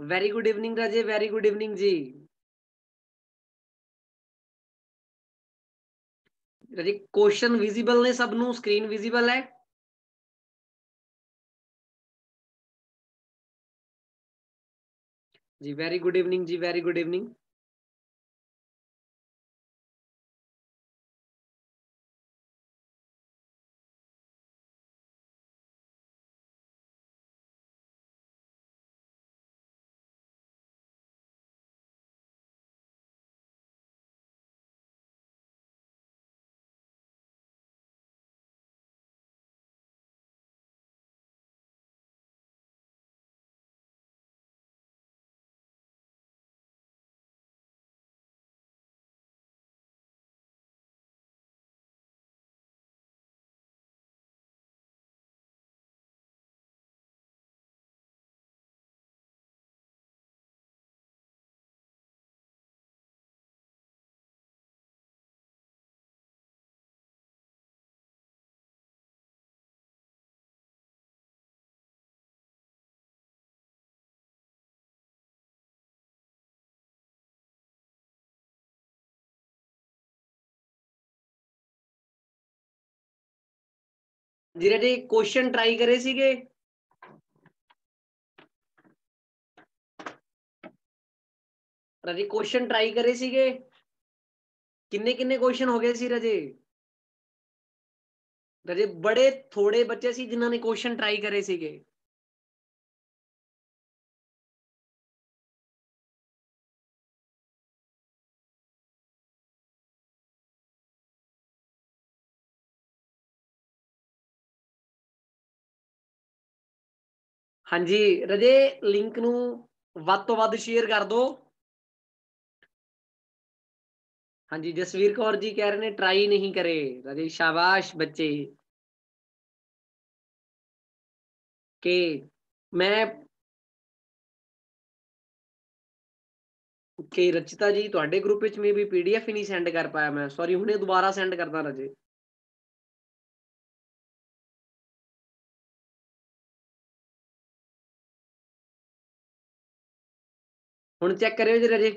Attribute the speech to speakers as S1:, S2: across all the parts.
S1: Very good evening राजे very good evening जी राजे question visible ने सबनों? स्क्रीन विजिबल है? जी वेरी गुड इवनिंग जी वेरी गुड इवनिंग जी राजे क्वेश्चन ट्राई करे सीगे। राजे क्वेश्चन ट्राई करे सीगे। किन्ने किन्ने क्वेश्चन हो गए सी, राजे? राजे, बड़े, थोड़े बच्चे सी जिन्होंने क्वेश्चन ट्राई करे सीगे। ਹਾਂਜੀ ਰਜੇ ਲਿੰਕ ਨੂੰ ਵੱਧ ਤੋਂ ਵੱਧ ਸ਼ੇਅਰ ਕਰ ਦਿਓ ਹਾਂਜੀ ਜਸਵੀਰ ਕੌਰ ਜੀ ਕਹਿ ਰਹੇ ਨੇ ਟਰਾਈ ਨਹੀਂ ਕਰੇ ਰਜੇ ਸ਼ਾਬਾਸ਼ ਬੱਚੇ ਕਿ ਮੈਂ ਕਿ ਰਚਿਤਾ ਜੀ ਤੁਹਾਡੇ ਗਰੁੱਪ ਵਿੱਚ ਮੇ ਵੀ ਪੀਡੀਐਫ ਹੀ ਨਹੀਂ ਸੈਂਡ ਕਰ ਪਾਇਆ ਮੈਂ ਸੌਰੀ ਹੁਣੇ ਦੁਬਾਰਾ ਸੈਂਡ ਕਰਦਾ ਰਜੇ ਹੁਣ ਚੈੱਕ ਕਰਿਓ ਜੀ ਰਜੇ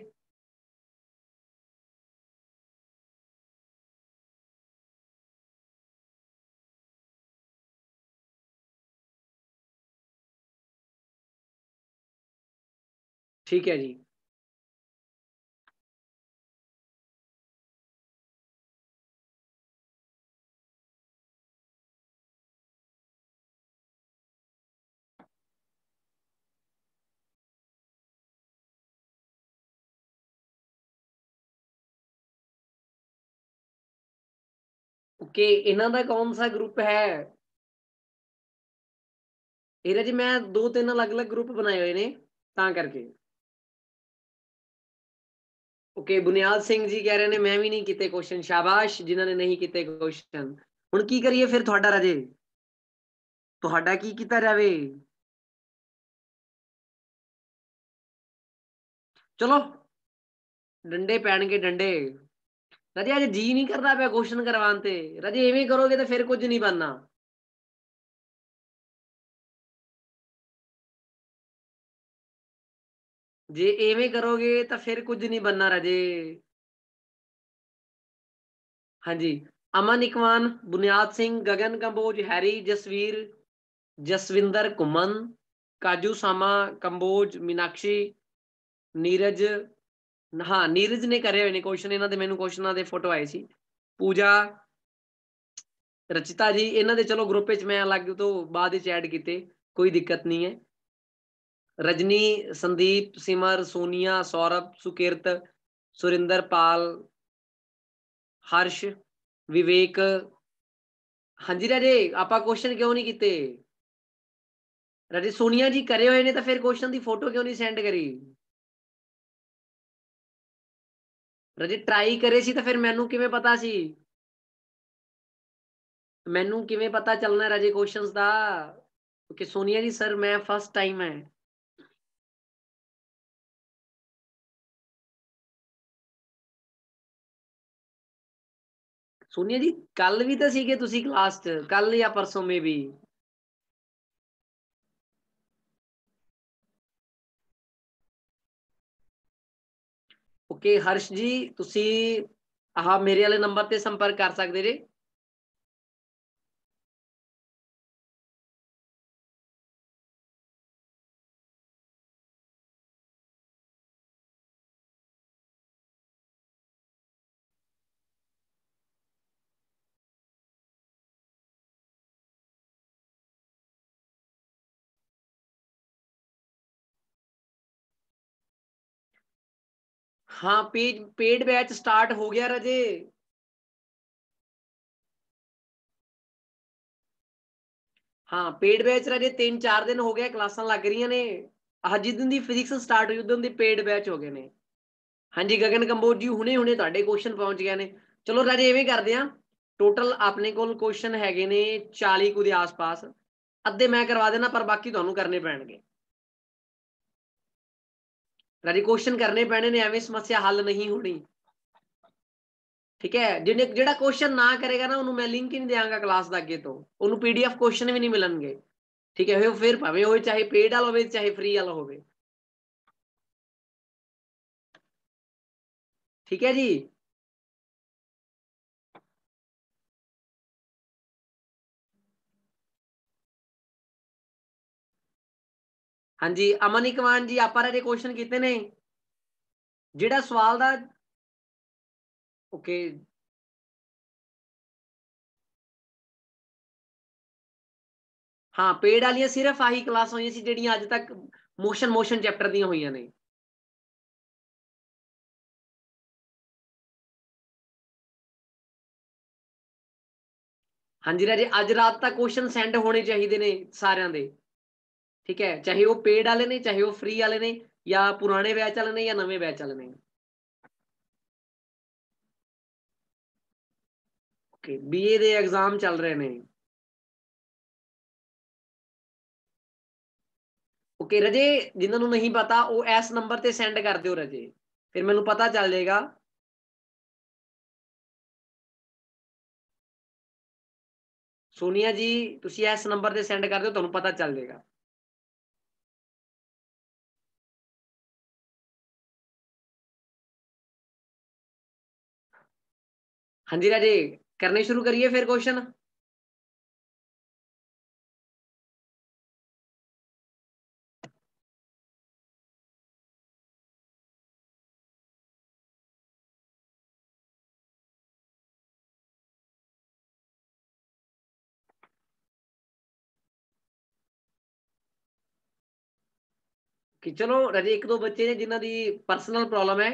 S1: ठीक है जी ਕਿ ਇਹਨਾਂ ਦਾ ਕੌਣ ਸਾ ਗਰੁੱਪ ਹੈ? ਇਹਨਾਂ ਜੀ ਮੈਂ ਦੋ ਤਿੰਨ ਅਲੱਗ-ਅਲੱਗ ਗਰੁੱਪ ਬਣਾਏ ਹੋਏ ਨੇ, ਤਾਂ ਕਰਕੇ। ਓਕੇ ਬੁਨਿਆਦ ਸਿੰਘ ਜੀ ਕਹਿ ਰਹੇ ਨੇ, ਮੈਂ ਵੀ ਨਹੀਂ ਕੀਤੇ ਕੁਐਸਚਨ ਸ਼ਾਬਾਸ਼, ਜਿਨ੍ਹਾਂ ਨੇ ਨਹੀਂ ਕੀਤੇ ਕੁਐਸਚਨ ਹੁਣ ਕੀ ਕਰੀਏ ਫਿਰ ਤੁਹਾਡਾ ਰਾਜੇ? ਤੁਹਾਡਾ ਕੀ ਕੀਤਾ ਜਾਵੇ? ਚਲੋ, ਡੰਡੇ ਪੈਣਗੇ ਡੰਡੇ। राजे, आज जी नहीं करता पे क्वेश्चन करवाते राजे, एवं करोगे तो फिर कुछ नहीं बनना। जे एवं करोगे तो फिर कुछ नहीं बनना राजे। हाँ जी। अमन इकवान, बुनियाद सिंह, गगन कंबोज, हैरी, जसवीर, जसविंदर कुमन काजू सामा कंबोज, मीनाक्षी, नीरज ਹਾਂ, ਨੀਰਜ ਨੇ ਕਰੇ ਹੋਏ ਨੇ ਕੁਐਸਚਨ ਇਹਨਾਂ ਦੇ ਮੈਨੂੰ ਕੁਐਸਚਨਾਂ ਦੇ ਫੋਟੋ ਆਏ ਸੀ। ਪੂਜਾ, ਰਚਿਤਾ ਜੀ, ਇਹਨਾਂ ਦੇ ਚਲੋ ਗਰੁੱਪ ਵਿੱਚ ਮੈਂ ਅਲੱਗ ਤੋਂ ਬਾਅਦ ਵਿੱਚ ਐਡ ਕੀਤੇ, ਕੋਈ ਦਿੱਕਤ ਨਹੀਂ ਹੈ। ਰਜਨੀ, ਸੰਦੀਪ, ਸਿਮਰ, ਸੋਨੀਆ, ਸੌਰਭ, ਸੁਕਿਰਤ, ਸੁਰਿੰਦਰ, ਪਾਲ, ਹਰਸ਼, ਵਿਵੇਕ। ਹਾਂਜੀ ਰਾਜੇ, ਆਪਾਂ ਕੁਐਸਚਨ ਕਿਉਂ ਨਹੀਂ ਕੀਤੇ? ਰਾਜੇ, ਸੋਨੀਆ ਜੀ ਕਰੇ ਹੋਏ ਨੇ ਤਾਂ ਫਿਰ ਕੁਐਸਚਨ ਦੀ ਫੋਟੋ ਕਿਉਂ ਨਹੀਂ ਸੈਂਡ ਕਰੀ? ਰਾਜੇ ਟਰਾਈ ਕਰੇ ਸੀ ਤਾਂ ਫਿਰ ਮੈਨੂੰ ਕਿਵੇਂ ਪਤਾ ਸੀ? ਮੈਨੂੰ ਕਿਵੇਂ ਪਤਾ ਚੱਲਣਾ ਰਾਜੇ ਕੁਐਸਚਨਸ ਦਾ? ਕਿ ਸੋਨੀਆ ਜੀ ਸਰ ਮੈਂ ਫਸਟ ਟਾਈਮ ਹੈ। ਸੋਨੀਆ ਜੀ ਕੱਲ ਵੀ ਤਾਂ ਸੀਗੇ ਤੁਸੀਂ ਕਲਾਸ 'ਚ ਕੱਲ ਜਾਂ ਪਰਸੋਂ ਮੇ ਵੀ ਓਕੇ ਹਰਸ਼ ਜੀ ਤੁਸੀਂ ਆਹ ਮੇਰੇ ਵਾਲੇ ਨੰਬਰ ਤੇ ਸੰਪਰਕ ਕਰ ਸਕਦੇ ਜੇ? हाँ पेज पेड बैच स्टार्ट हो गया रजे। हाँ पेड बैच रजे, तीन चार दिन हो गया क्लासा लग रही ने। अज की फिजिक्स स्टार्ट हुई उदन के पेड बैच हो गए ने। हाँ जी, गगन कंबोज जी हने हुने क्वेश्चन पहुँच गए ने। चलो राजे, इवें करते हैं। टोटल अपने को है चाली कु आस पास अद्धे मैं करवा देना, पर बाकी थानू करने पैणगे। ਕੁਐਸਚਨ ਕਰਨੇ ਪੈਣੇ ਨੇ ਐਵੇਂ ਸਮੱਸਿਆ ਹੱਲ ਨਹੀਂ ਹੋਣੀ ਠੀਕ ਹੈ ਜਿਹਨੇ ਜਿਹੜਾ ਕੁਐਸਚਨ ਨਾ ਕਰੇਗਾ ਨਾ ਉਹਨੂੰ ਮੈਂ ਲਿੰਕ ਹੀ ਨਹੀਂ ਦੇਵਾਂਗਾ ਕਲਾਸ ਦਾ ਅੱਗੇ ਤੋਂ ਉਹਨੂੰ ਪੀਡੀਐਫ ਕੁਐਸਚਨ ਵੀ ਨਹੀਂ ਮਿਲਣਗੇ ਠੀਕ ਹੈ ਉਹ ਫਿਰ ਭਾਵੇਂ ਉਹ ਚਾਹੇ ਪੇਡ ਵਾਲਾ ਹੋਵੇ ਚਾਹੇ ਫ੍ਰੀ ਵਾਲਾ ਹੋਵੇ ਠੀਕ ਹੈ ਜੀ ਹਾਂਜੀ, ਅਮਨ ਇਕਵਾਨ ਜੀ, ਆਪਾਂ ਇਹਦੇ ਕੁਐਸਚਨ ਕੀਤੇ ਨੇ। ਜਿਹੜਾ ਸਵਾਲ ਦਾ ਓਕੇ ਹਾਂ ਪੇਡ ਵਾਲੀਆਂ ਸਿਰਫ ਆਹੀ ਕਲਾਸ ਹੋਈਆਂ ਸੀ, ਜਿਹੜੀਆਂ ਅੱਜ ਤੱਕ ਮੋਸ਼ਨ ਮੋਸ਼ਨ ਚੈਪਟਰ ਦੀਆਂ ਹੋਈਆਂ ਨੇ। ਹਾਂਜੀ ਰਾਜੇ, ਅੱਜ ਰਾਤ ਤੱਕ ਕੁਐਸਚਨ ਸੈਂਡ ਹੋਣੇ ਚਾਹੀਦੇ ਨੇ ਸਾਰਿਆਂ ਦੇ। ठीक है? चाहे वो पेड वाले ने चाहे वो फ्री वाले ने या पुराने बैच वाले ने या नवे बैच वाले ने ओके बीए एग्ज़ाम चल रहे ने ओके रजे जिन्होंने नहीं पता, वो इस नंबर से सेंड कर दो रजे फिर मैं पता चल जाएगा। सोनिया जी तुम इस नंबर से सेंड कर दो तो पता चल जाएगा। हाँ जी, राजे, करने शुरू करिए फिर क्वेश्चन कि चलो, राजे, एक दो बच्चे ने जिन्हों की परसनल प्रॉब्लम है।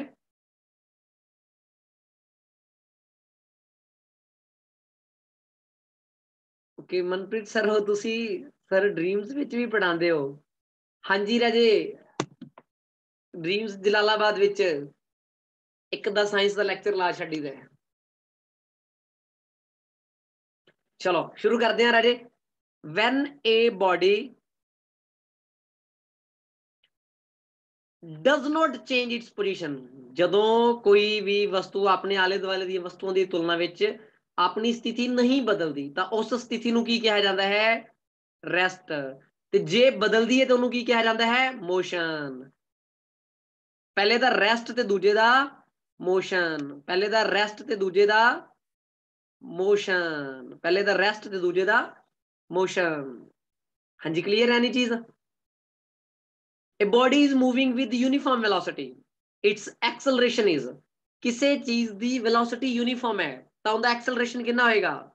S1: ਓਕੇ ਮਨਪ੍ਰੀਤ ਸਰ ਹੋ ਤੁਸੀਂ ਸਰ ਡ੍ਰੀਮਸ ਵਿੱਚ ਵੀ ਪੜਾਉਂਦੇ ਹੋ। ਹਾਂਜੀ ਰਾਜੇ। ਡ੍ਰੀਮਸ ਜਲਾਲਾਬਾਦ ਵਿੱਚ ਇੱਕ ਦਾ ਸਾਇੰਸ ਦਾ ਲੈਕਚਰ ਲਾ ਛੱਡੀ ਦਾ। ਚਲੋ, ਸ਼ੁਰੂ ਕਰਦੇ ਹਾਂ ਰਾਜੇ। When a body does not change its position, ਜਦੋਂ ਕੋਈ ਵੀ ਵਸਤੂ ਆਪਣੇ ਆਲੇ ਦੁਆਲੇ ਦੀਆਂ ਵਸਤੂਆਂ ਦੀ ਤੁਲਨਾ ਵਿੱਚ ਆਪਣੀ ਸਥਿਤੀ ਨਹੀਂ ਬਦਲਦੀ, ਤਾਂ ਉਸ ਸਥਿਤੀ ਨੂੰ ਕੀ ਕਿਹਾ ਜਾਂਦਾ ਹੈ? ਰੈਸਟ ਤੇ ਜੇ ਬਦਲਦੀ ਹੈ ਤਾਂ ਉਹਨੂੰ ਕੀ ਕਿਹਾ ਜਾਂਦਾ ਹੈ? ਮੋਸ਼ਨ ਪਹਿਲੇ ਦਾ ਰੈਸਟ ਤੇ ਦੂਜੇ ਦਾ ਮੋਸ਼ਨ ਪਹਿਲੇ ਦਾ ਰੈਸਟ ਤੇ ਦੂਜੇ ਦਾ ਮੋਸ਼ਨ ਪਹਿਲੇ ਦਾ ਰੈਸਟ ਤੇ ਦੂਜੇ ਦਾ ਮੋਸ਼ਨ ਹਾਂਜੀ ਕਲੀਅਰ ਹੈ ਨਹੀਂ ਚੀਜ਼? A body is moving with uniform velocity. Its acceleration is. ਕਿਸੇ ਚੀਜ਼ ਦੀ velocity uniform ਹੈ। ਤਾਂ ਉਹਦਾ acceleration ਕਿੰਨਾ ਹੋਏਗਾ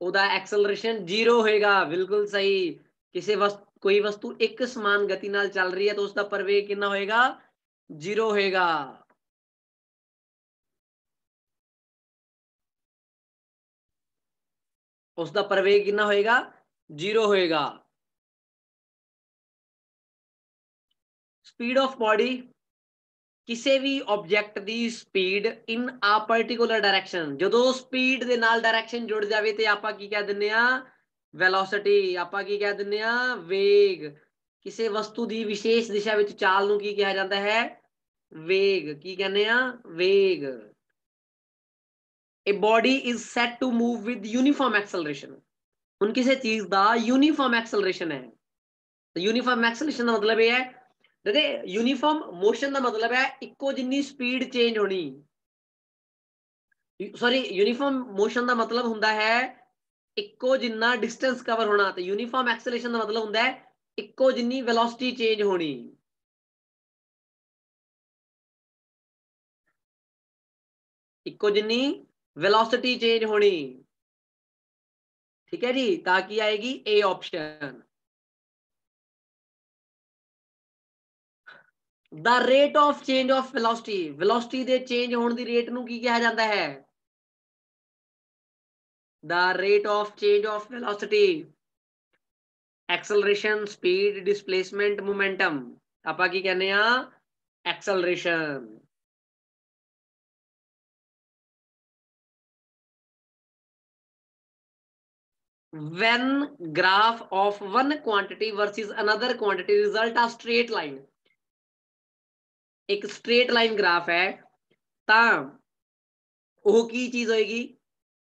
S1: ਉਹਦਾ acceleration 0 ਹੋਏਗਾ ਬਿਲਕੁਲ ਸਹੀ ਕਿਸੇ ਵਸਤ ਕੋਈ ਵਸਤੂ ਇੱਕ ਸਮਾਨ ਗਤੀ ਨਾਲ ਚੱਲ ਰਹੀ ਹੈ ਤਾਂ ਉਸ ਦਾ ਪ੍ਰਵੇਗ ਕਿੰਨਾ ਹੋਏਗਾ 0 ਹੋਏਗਾ ਉਸ ਦਾ ਪ੍ਰਵੇਗ ਕਿੰਨਾ ਹੋਏਗਾ 0 ਹੋਏਗਾ ਸਪੀਡ ਆਫ ਬਾਡੀ ਕਿਸੇ ਵੀ ਆਬਜੈਕਟ ਦੀ ਸਪੀਡ ਇਨ ਆ ਪਾਰਟਿਕੂਲਰ ਡਾਇਰੈਕਸ਼ਨ ਜਦੋਂ ਸਪੀਡ ਦੇ ਨਾਲ ਡਾਇਰੈਕਸ਼ਨ ਜੁੜ ਜਾਵੇ ਤੇ ਆਪਾਂ ਕੀ ਕਹਿ ਦਿੰਨੇ ਆ ਵੈਲੋਸਿਟੀ ਆਪਾਂ ਕੀ ਕਹਿ ਦਿੰਨੇ ਆ ਵੇਗ ਕਿਸੇ ਵਸਤੂ ਦੀ ਵਿਸ਼ੇਸ਼ ਦਿਸ਼ਾ ਵਿੱਚ ਚਾਲ ਨੂੰ ਕੀ ਕਿਹਾ ਜਾਂਦਾ ਹੈ? ਵੇਗ ਕੀ ਕਹਿੰਦੇ ਆ ਵੇਗ a body is set to move with uniform acceleration. ਹੁਣ ਕਿਸੇ ਚੀਜ਼ ਦਾ ਯੂਨੀਫਾਰਮ ਐਕਸਲਰੇਸ਼ਨ ਹੈ। ਤਾਂ ਯੂਨੀਫਾਰਮ ਐਕਸਲਰੇਸ਼ਨ ਦਾ ਮਤਲਬ ਇਹ ਹੈ ਦੇਖੇ ਯੂਨੀਫਾਰਮ ਮੋਸ਼ਨ ਦਾ ਮਤਲਬ ਹੈ ਇੱਕੋ ਜਿੰਨੀ ਸਪੀਡ ਚੇਂਜ ਹੋਣੀ ਸੌਰੀ ਯੂਨੀਫਾਰਮ ਮੋਸ਼ਨ ਦਾ ਮਤਲਬ ਹੁੰਦਾ ਹੈ ਇੱਕੋ ਜਿੰਨਾ ਡਿਸਟੈਂਸ ਕਵਰ ਹੋਣਾ ਤੇ ਯੂਨੀਫਾਰਮ ਐਕਸਲੇਸ਼ਨ ਦਾ ਮਤਲਬ ਹੁੰਦਾ ਹੈ ਇੱਕੋ ਜਿੰਨੀ ਵੈਲੋਸਿਟੀ ਚੇਂਜ ਹੋਣੀ ਇੱਕੋ ਜਿੰਨੀ ਵੈਲੋਸਿਟੀ ਚੇਂਜ ਹੋਣੀ ਠੀਕ ਹੈ ਜੀ ਤਾਂ ਕੀ ਆਏਗੀ ਏ ਦਾ rate of change of velocity velocity ਦੇ ਚੇਂਜ ਹੋਣ ਦੀ ਰੇਟ ਨੂੰ ਕੀ ਕਿਹਾ ਜਾਂਦਾ ਹੈ ਦਾ rate of change of velocity acceleration speed displacement momentum ਆਪਾਂ ਕੀ ਕਹਿੰਦੇ ਆ acceleration when graph of one quantity versus another quantity result a straight line ਇੱਕ straight line graph ਹੈ ਤਾਂ ਉਹ ਕੀ ਚੀਜ਼ ਹੋਏਗੀ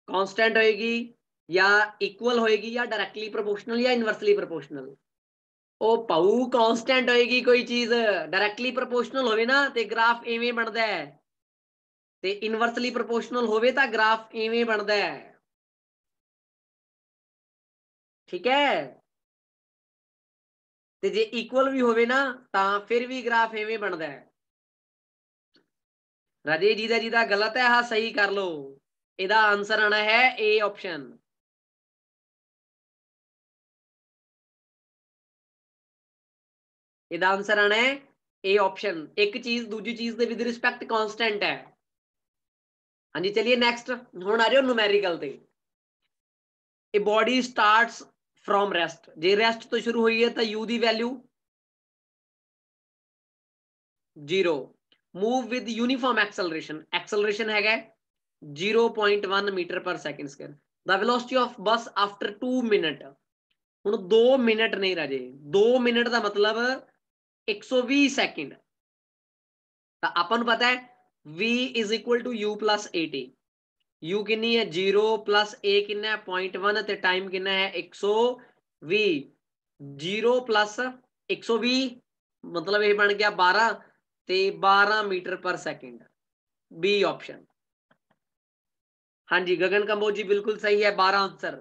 S1: constant ਹੋਏਗੀ ਜਾਂ equal ਹੋਏਗੀ ਜਾਂ directly proportional ਜਾਂ inversely proportional ਉਹ ਪਾਉ constant ਹੋਏਗੀ ਕੋਈ ਚੀਜ਼ directly proportional ਹੋਵੇ ਨਾ ਤੇ graph ਐਵੇਂ ਬਣਦਾ ਹੈ ਤੇ inversely proportional ਹੋਵੇ ਤਾਂ graph ਐਵੇਂ ਬਣਦਾ ਹੈ ਠੀਕ ਹੈ ਤੇ ਜੇ ਇਕੁਅਲ ਵੀ ਹੋਵੇ ਨਾ ਤਾਂ ਫਿਰ ਵੀ ਗ੍ਰਾਫ ਐਵੇਂ ਬਣਦਾ ਹੈ ਰਾਜੇ ਜਿਹਦਾ ਜਿਹਦਾ ਗਲਤ ਹੈ ਹਾਂ ਸਹੀ ਕਰ ਲਓ। ਇਹਦਾ ਆਨਸਰ ਆਣਾ ਹੈ ਏ ਆਪਸ਼ਨ ਇਹਦਾ ਆਨਸਰ ਆਣਾ ਹੈ ਏ ਆਪਸ਼ਨ ਇੱਕ ਚੀਜ਼ ਦੂਜੀ ਚੀਜ਼ ਦੇ ਵਿਦ ਰਿਸਪੈਕਟ ਕਨਸਟੈਂਟ ਹੈ। ਹਾਂਜੀ, ਚਲਿਏ ਨੈਕਸਟ ਹੁਣ ਆ ਜਾਓ ਨੂਮੈਰੀਕਲ ਤੇ। a body starts from rest ਜੇ ਰੈਸਟ ਤੋਂ ਸ਼ੁਰੂ ਹੋਈ ਹੈ ਤਾਂ u the value 0 move with uniform acceleration acceleration ਹੈਗਾ 0.1 metre per second square the velocity of bus after 2 minute ਹੁਣ 2 ਮਿੰਟ ਨਹੀਂ ਰਾਜੇ 2 ਮਿੰਟ ਦਾ ਮਤਲਬ 120 ਸੈਕਿੰਡ ਤਾਂ ਆਪਾਂ ਨੂੰ ਪਤਾ ਹੈ v is equal to u plus 80 u ਕਿੰਨੀ ਹੈ 0 plus a ਕਿੰਨਾ ਹੈ 0.1 ਤੇ ਟਾਈਮ ਕਿੰਨਾ ਹੈ 120 0 plus 120 ਮਤਲਬ ਇਹ ਬਣ ਗਿਆ 12 ते 12 metre per second B option हाँ जी गगन कंबोज जी बिल्कुल सही है 12 आंसर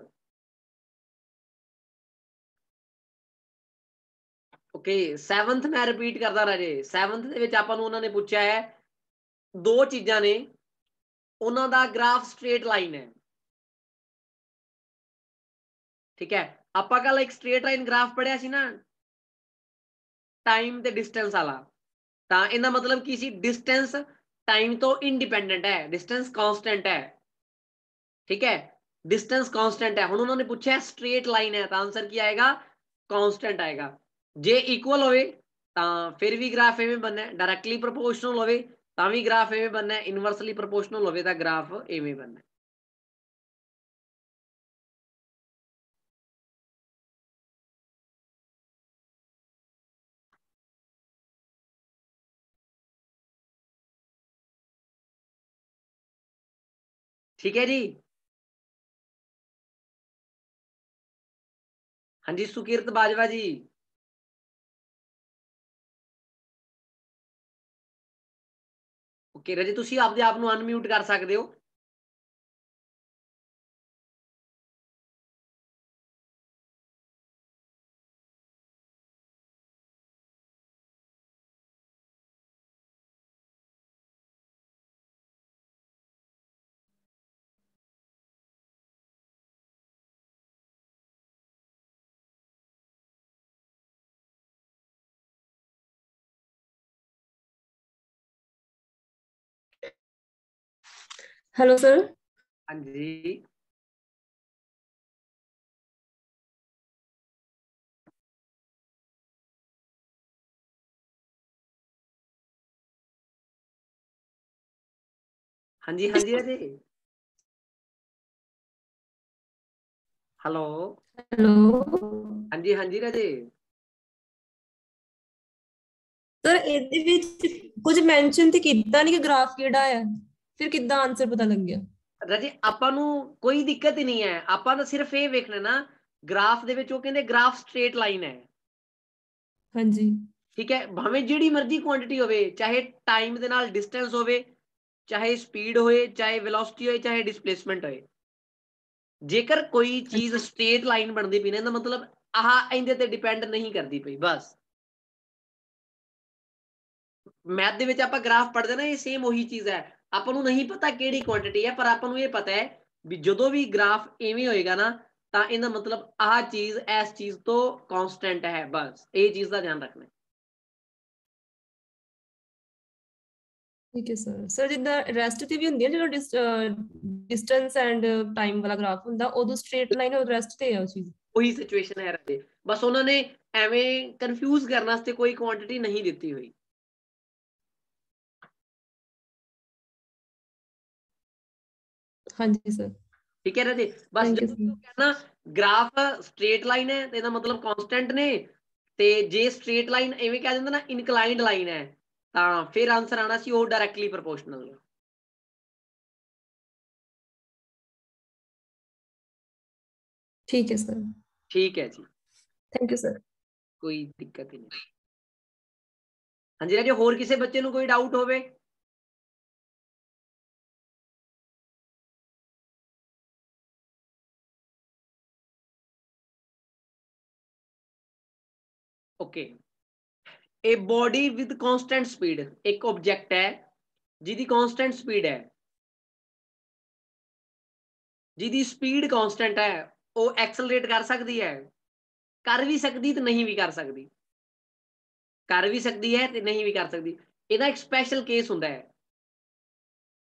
S1: ओके सेवंथ मैं रिपीट करता राजे सेवंथ ਦੇ ਵਿੱਚ ਆਪਾਂ ਨੂੰ ਉਹਨਾਂ ਨੇ ਪੁੱਛਿਆ ਹੈ ਦੋ ਚੀਜ਼ਾਂ ਨੇ ਉਹਨਾਂ ਦਾ ਗ੍ਰਾਫ ਸਟ੍ਰੇਟ ਲਾਈਨ ਹੈ ਠੀਕ ਹੈ ਆਪਾਂ ਕੱਲ ਇੱਕ ਸਟ੍ਰੇਟ ਲਾਈਨ ਗ੍ਰਾਫ ਪੜਿਆ ਸੀ ਨਾ ਟਾਈਮ ਤੇ ਡਿਸਟੈਂਸ ਵਾਲਾ ਤਾਂ ਇਹਦਾ ਮਤਲਬ ਕੀ ਸੀ? ਡਿਸਟੈਂਸ ਟਾਈਮ ਤੋਂ ਇੰਡੀਪੈਂਡੈਂਟ ਹੈ। ਡਿਸਟੈਂਸ ਕਨਸਟੈਂਟ ਹੈ। ਠੀਕ ਹੈ? ਡਿਸਟੈਂਸ ਕਨਸਟੈਂਟ ਹੈ। ਹੁਣ ਉਹਨਾਂ ਨੇ ਪੁੱਛਿਆ ਸਟ੍ਰੇਟ ਲਾਈਨ ਹੈ ਤਾਂ ਆਨਸਰ ਕੀ ਆਏਗਾ? ਕਨਸਟੈਂਟ ਆਏਗਾ। ਜੇ ਇਕੁਅਲ ਹੋਵੇ, ਤਾਂ ਫਿਰ ਵੀ ਗ੍ਰਾਫ ਐਵੇਂ ਬਣਨਾ ਡਾਇਰੈਕਟਲੀ ਪ੍ਰੋਪੋਰਸ਼ਨਲ ਹੋਵੇ, ਤਾਂ ਵੀ ਗ੍ਰਾਫ ਐਵੇਂ ਬਣਨਾ ਇਨਵਰਸਲੀ ਪ੍ਰੋਪੋਰਸ਼ਨਲ ਹੋਵੇ, ਤਾਂ ਗ੍ਰਾਫ ਐਵੇਂ ਬਣਨਾ ਠੀਕ ਹੈ ਜੀ? ਹਾਂਜੀ, ਸੁਕੀਰਤ ਬਾਜਵਾ ਜੀ। ਓਕੇ ਰਜੀ, ਤੁਸੀਂ ਆਪਦੇ ਆਪ ਨੂੰ ਅਨਮਿਊਟ ਕਰ ਸਕਦੇ ਹੋ।
S2: हेलो सर
S1: हाँ जी हाँ जी हाँ जी राजे हेलो
S2: हेलो
S1: हाँ जी हाँ जी राजे
S2: ਸਰ ਇਹਦੇ ਵਿੱਚ ਕੁਝ ਮੈਂਸ਼ਨ ਤੇ ਕੀਤਾ ਨਹੀਂ ਕਿ ਗ੍ਰਾਫ ਕਿਹੜਾ ਹੈ ਫਿਰ ਕਿੱਦਾਂ ਆਨਸਰ ਪਤਾ ਲੱਗ ਗਿਆ?
S1: ਰਾਜੇ ਆਪਾਂ ਨੂੰ ਕੋਈ ਦਿੱਕਤ ਹੀ ਨਹੀਂ ਹੈ। ਆਪਾਂ ਤਾਂ ਸਿਰਫ ਇਹ ਵੇਖਣਾ ਨਾ ਗ੍ਰਾਫ ਦੇ ਵਿੱਚ ਉਹ ਕਹਿੰਦੇ ਗ੍ਰਾਫ ਸਟ੍ਰੇਟ ਲਾਈਨ ਹੈ।
S2: ਹਾਂਜੀ।
S1: ਠੀਕ ਹੈ ਭਾਵੇਂ ਜਿਹੜੀ ਮਰਜ਼ੀ ਕੁਆਂਟੀਟੀ ਹੋਵੇ ਚਾਹੇ ਟਾਈਮ ਦੇ ਨਾਲ ਡਿਸਟੈਂਸ ਹੋਵੇ ਚਾਹੇ ਸਪੀਡ ਹੋਏ ਚਾਹੇ ਵੈਲੋਸਿਟੀ ਹੋਏ ਚਾਹੇ ਡਿਸਪਲੇਸਮੈਂਟ ਹੋਏ। ਜੇਕਰ ਕੋਈ ਚੀਜ਼ ਸਟ੍ਰੇਟ ਲਾਈਨ ਬਣਦੀ ਪਈ ਨੇ ਤਾਂ ਮਤਲਬ ਆਹ ਇਹਦੇ ਤੇ ਡਿਪੈਂਡ ਨਹੀਂ ਕਰਦੀ ਪਈ ਬਸ। ਮੈਥ ਦੇ ਵਿੱਚ ਆਪਾਂ ਗ੍ਰਾਫ ਪੜ੍ਹਦੇ ਨਾ ਇਹ ਸੇਮ ਉਹੀ ਚੀਜ਼ ਹੈ। ਆਪਾਂ ਨੂੰ ਨਹੀਂ ਪਤਾ ਕਿਹੜੀ ਕੁਆਂਟੀਟੀ ਹੈ ਪਰ ਆਪਾਂ ਨੂੰ ਇਹ ਪਤਾ ਹੈ ਵੀ ਜਦੋਂ ਵੀ ਗ੍ਰਾਫ ਐਵੇਂ ਹੋਏਗਾ ਨਾ ਤਾਂ ਇਹਦਾ ਮਤਲਬ ਆਹ ਚੀਜ਼ ਇਸ ਚੀਜ਼ ਤੋਂ ਕਨਸਟੈਂਟ ਹੈ ਬਸ ਇਹ ਚੀਜ਼ ਦਾ ਧਿਆਨ ਰੱਖਣਾ
S2: ਠੀਕ ਹੈ ਸਰ ਸਰ ਜਿੱਦਾਂ ਰੈਸਟ ਤੇ ਵੀ ਹੁੰਦੀ ਹੈ ਜਦੋਂ ਡਿਸਟੈਂਸ ਐਂਡ ਟਾਈਮ ਵਾਲਾ ਗ੍ਰਾਫ ਹੁੰਦਾ ਉਦੋਂ ਸਟ੍ਰੇਟ ਲਾਈਨ ਔਰ ਰੈਸਟ ਤੇ ਹੈ ਉਹ ਚੀਜ਼?
S1: ਉਹੀ ਸਿਚੁਏਸ਼ਨ ਹੈ ਰਾਜੇ। ਬਸ ਉਹਨਾਂ ਨੇ ਐਵੇਂ ਕਨਫਿਊਜ਼ ਕਰਨ ਵਾਸਤੇ ਕੋਈ ਕੁਆਂਟੀਟੀ ਨਹੀਂ ਦਿੱਤੀ ਹੋਈ।
S2: ਹਾਂਜੀ ਸਰ
S1: ਠੀਕ ਹੈ ਰਾਜੇ ਬਸ
S2: Thank you,
S1: ਜਦੋਂ ਕਹਿੰਦਾ ਗ੍ਰਾਫ ਸਟ੍ਰੇਟ ਲਾਈਨ ਹੈ ਤੇ ਇਹਦਾ ਮਤਲਬ ਕਨਸਟੈਂਟ ਨੇ ਤੇ ਜੇ ਸਟ੍ਰੇਟ ਲਾਈਨ ਐਵੇਂ ਕਹਿ ਦਿੰਦਾ ਨਾ ਇਨਕਲਾਈਨਡ ਲਾਈਨ ਹੈ ਤਾਂ ਫਿਰ ਆਨਸਰ ਆਣਾ ਸੀ ਉਹ ਡਾਇਰੈਕਟਲੀ ਪ੍ਰੋਪੋਰਸ਼ਨਲ ਹੈ
S2: ਠੀਕ ਹੈ ਸਰ
S1: ਠੀਕ ਹੈ ਜੀ
S2: ਥੈਂਕ ਯੂ ਸਰ
S1: ਕੋਈ ਦਿੱਕਤ ਹੀ ਨਹੀਂ ਹਾਂਜੀ ਰਾਜੇ ਹੋਰ ਕਿਸੇ ਬੱਚੇ ਨੂੰ ਕੋਈ ਡਾਊਟ ਹੋਵੇ ਓਕੇ ਇਹ ਬੋਡੀ ਵਿਦ constant ਸਪੀਡ ਇੱਕ ਆਬਜੈਕਟ ਹੈ ਜਿਹਦੀ constant ਸਪੀਡ ਹੈ ਜਿਹਦੀ ਸਪੀਡ constant ਹੈ ਉਹ ਐਕਸਲਰੇਟ ਕਰ ਸਕਦੀ ਹੈ ਕਰ ਵੀ ਸਕਦੀ ਤੇ ਨਹੀਂ ਵੀ ਕਰ ਸਕਦੀ ਕਰ ਵੀ ਸਕਦੀ ਹੈ ਤੇ ਨਹੀਂ ਵੀ ਕਰ ਸਕਦੀ ਇਹਦਾ ਇੱਕ ਸਪੈਸ਼ਲ ਕੇਸ ਹੁੰਦਾ ਹੈ